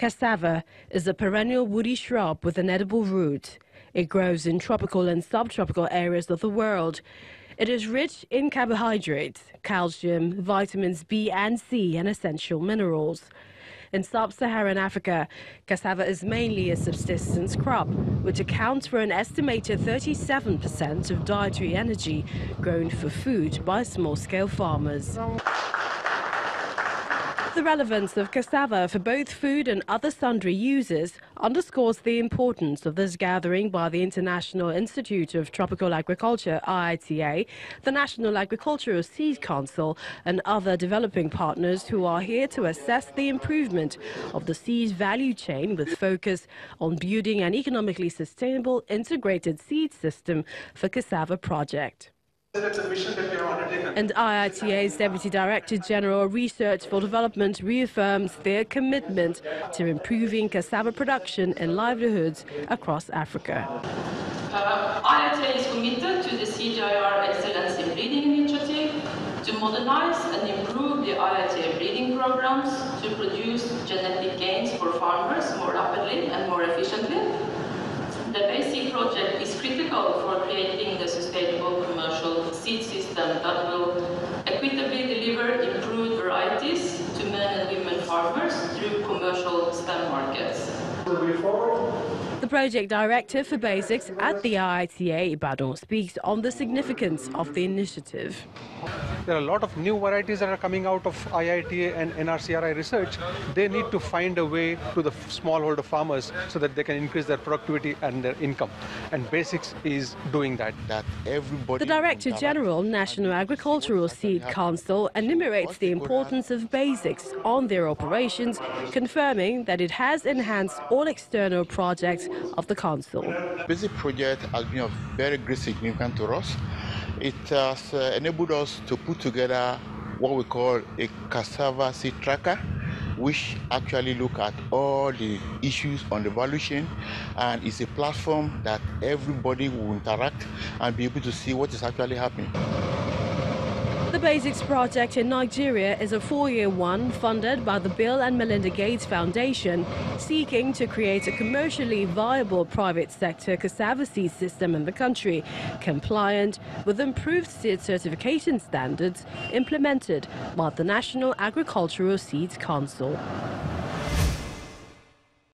Cassava is a perennial woody shrub with an edible root. It grows in tropical and subtropical areas of the world. It is rich in carbohydrates, calcium, vitamins B and C, and essential minerals. In sub-Saharan Africa, cassava is mainly a subsistence crop, which accounts for an estimated 37% of dietary energy grown for food by small-scale farmers. The relevance of cassava for both food and other sundry uses underscores the importance of this gathering by the International Institute of Tropical Agriculture, IITA, the National Agricultural Seed Council, and other developing partners who are here to assess the improvement of the seed value chain with focus on building an economically sustainable integrated seed system for cassava project. And IITA's Deputy Director General Research for Development reaffirms their commitment to improving cassava production and livelihoods across Africa. Uh, IITA is committed to the CGIAR Excellence in Breeding Initiative to modernize and improve the IITA breeding programs to produce genetic gains for farmers more rapidly and more efficiently. The BASIC project is critical for creating the sustainable commercial seed system that will equitably deliver improved varieties to men and women farmers through commercial STEM markets. The project director for BASICS at the IITA Ibadan speaks on the significance of the initiative. There are a lot of new varieties that are coming out of IITA and NRCRI research. They need to find a way to the smallholder farmers so that they can increase their productivity and their income. And BASICS is doing that. That everybody. The Director General, National Agricultural Seed Council, enumerates the importance of BASICS on their operations, confirming that it has enhanced all external projects of the Council. Basic project has been of very great significance to us. It has uh, enabled us to put together what we call a cassava seed tracker which actually look at all the issues on the value chain and it's a platform that everybody will interact and be able to see what is actually happening. The BASICS project in Nigeria is a four-year one funded by the Bill and Melinda Gates Foundation, seeking to create a commercially viable private sector cassava seed system in the country, compliant with improved seed certification standards implemented by the National Agricultural Seeds Council.